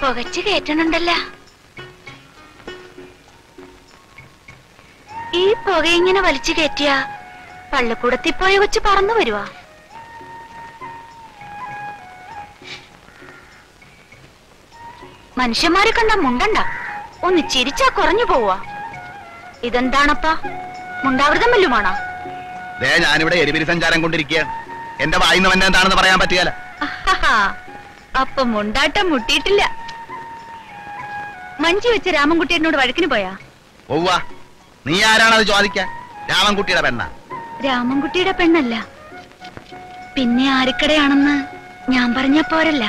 പുകച്ച് കയറ്റണുണ്ടല്ല ഈ പുക ഇങ്ങനെ വലിച്ചു കയറ്റിയ പള്ളിക്കൂടത്തിൽ പോയ കൊച്ചു പറന്നു വരുവാ. മനുഷ്യന്മാരെ കണ്ട മുണ്ടണ്ട. ഒന്ന് ചിരിച്ചാ കുറഞ്ഞു പോവാ ഇതെന്താണപ്പാ? മുണ്ടാവൃതം വല്ലുമാണോ ഞാനിവിടെ എരിപിരി സഞ്ചാരം കൊണ്ടിരിക്കുക എന്റെ വായിന്ന് വന്നെ എന്താണെന്ന് പറയാൻ പറ്റിയാല. അപ്പൊ മുണ്ടാട്ടം മുട്ടിയിട്ടില്ല. മഞ്ചി വെച്ച് രാമൻകുട്ടിയോട് വഴക്കിന് പോയാ? ഒവ്വ നീ ആരാണത് ചോദിക്കാൻ? രാമൻകുട്ടിയുടെ പെണ്ണ. രാമൻകുട്ടിയുടെ പെണ്ണല്ല. പിന്നെ ആരിക്കടയാണെന്ന് ഞാൻ പറഞ്ഞ പോരല്ല.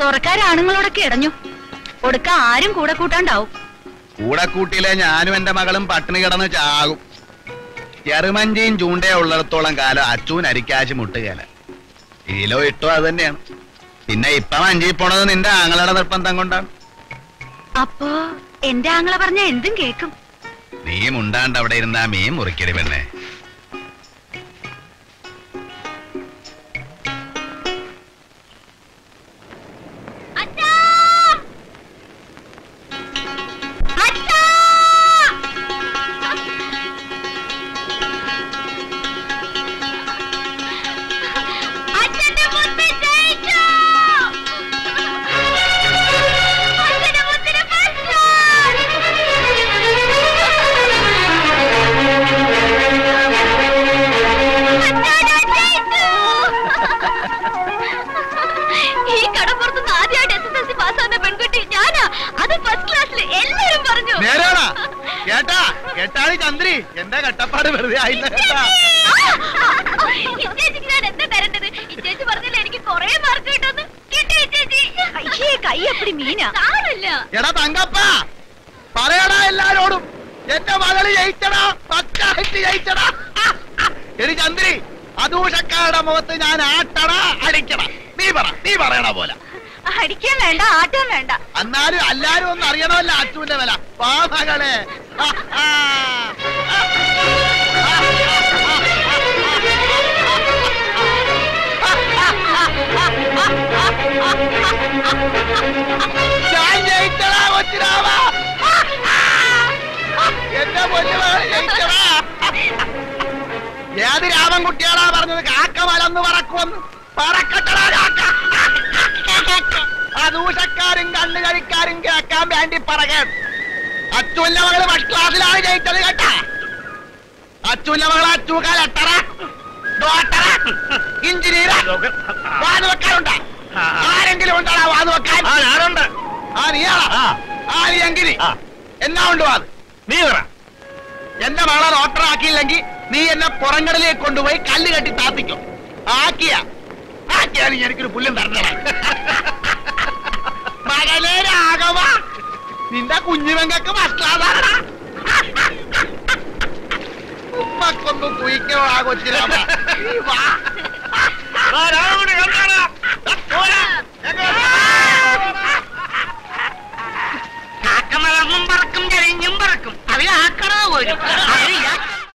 തുറക്കാരാണുങ്ങളോടൊക്കെ ഇടഞ്ഞു. ഒടുക്ക ആരും കൂടെ കൂട്ടാണ്ടാവും. കൂടെ കൂട്ടിയിലെ ഞാനും എന്റെ മകളും പട്ടിണി കിടന്ന് ചാകും. ചെറുമഞ്ചിയും ചൂണ്ടയും ഉള്ളിടത്തോളം കാലം അച്ചൂൻ അരിക്കാശ് മുട്ടുകേല. ഇതിലോ ഇട്ടോ അത് തന്നെയാണ്. പിന്നെ ഇപ്പൊ മഞ്ചി പോണത് നിന്റെ ആങ്ങളുടെ നിർബന്ധം കൊണ്ടാണ്. അപ്പോ എന്റെ ആങ്ങളെ പറഞ്ഞ എന്തും കേക്കും നീ മുണ്ടാണ്ട് അവിടെ ഇരുന്നാ മീൻ മുറിക്കരുത് പെണ്ണെ. കേട്ടാ? കേട്ടാളി ചന്ദ്രി. എന്റെ കട്ടപ്പാട് വെറുതെ ആയില്ല കേട്ടാ. എന്താ തരേണ്ടത്? ഇച്ചേച്ചി പറഞ്ഞില്ല എനിക്ക് കൊറേ മാർക്ക് കിട്ടുമെന്ന്? കിട്ടി ഇച്ചേച്ചി. അയ്യേ കൈ അപ്പടി മീനാ. എടാ തങ്കപ്പ. പറയടാ എല്ലാരോടും. എന്റെ മകൾ ജയിച്ചടാ. പച്ചായിട്ട് ജയിച്ചടാ. എടി ചന്ദ്രി അതൂഷക്കാരുടെ മുഖത്ത് ഞാൻ ആട്ടടാ അടിക്കടാ. നീ പറ നീ പറയണ പോലെ. അടിക്കാൻ വേണ്ട ആട്ടാൻ വേണ്ട. എന്നാലും എല്ലാരും ഒന്ന് അറിയണമല്ലോ അച്ചുവിന്റെ വില. പാ മകളെ. ഞാൻ ജയിച്ചടാ കൊച്ചിരാമ എന്റെ പൊന്നു മകൾ ജയിച്ചടാ ഏത് രാമൻകുട്ടിയാടാ പറഞ്ഞത്? കാക്ക മലന്ന് പറക്കുമെന്ന് പറക്കട്ടടാ കാക്ക. അതൂഷക്കാരും കണ്ണുകളിക്കാരും കേക്കാൻ വേണ്ടി പറകൻ അച്ചുവിന്റെ മകൾ ഫസ്റ്റ് ക്ലാസ്സിലാണ് ജയിച്ചത് കേട്ടാ. അച്ചുവിന്റെ മകൾ അച്ചുക്കാൽ എട്ടറ ഡോക്ടറ ഇഞ്ചിനീയർ വാത് വെക്കാനുണ്ട്. ആരെങ്കിലും ഉണ്ടാടാ വാത് വെക്കാൻ? ഞാനുണ്ട്. ആ നീയാളാ ആ. നീ എങ്കിരി എന്നാ ഉണ്ട് വാത് നീ പറ. എന്റെ മകളെ ഡോക്ടറാക്കിയില്ലെങ്കിൽ നീ എന്നെ പുറങ്കടലേക്ക് കൊണ്ടുപോയി കല്ല് കെട്ടി താത്തിക്കും. ആക്കിയ. ആക്കിയാണ് എനിക്കൊരു പുല്ലും തരണേ എന്റെ കുഞ്ഞുമങ്ങൾക്ക് ഭക്ഷണാധാരണ ഉമ്മക്കൊന്ന് തൂയിക്കോളാ കൊച്ചിരാമ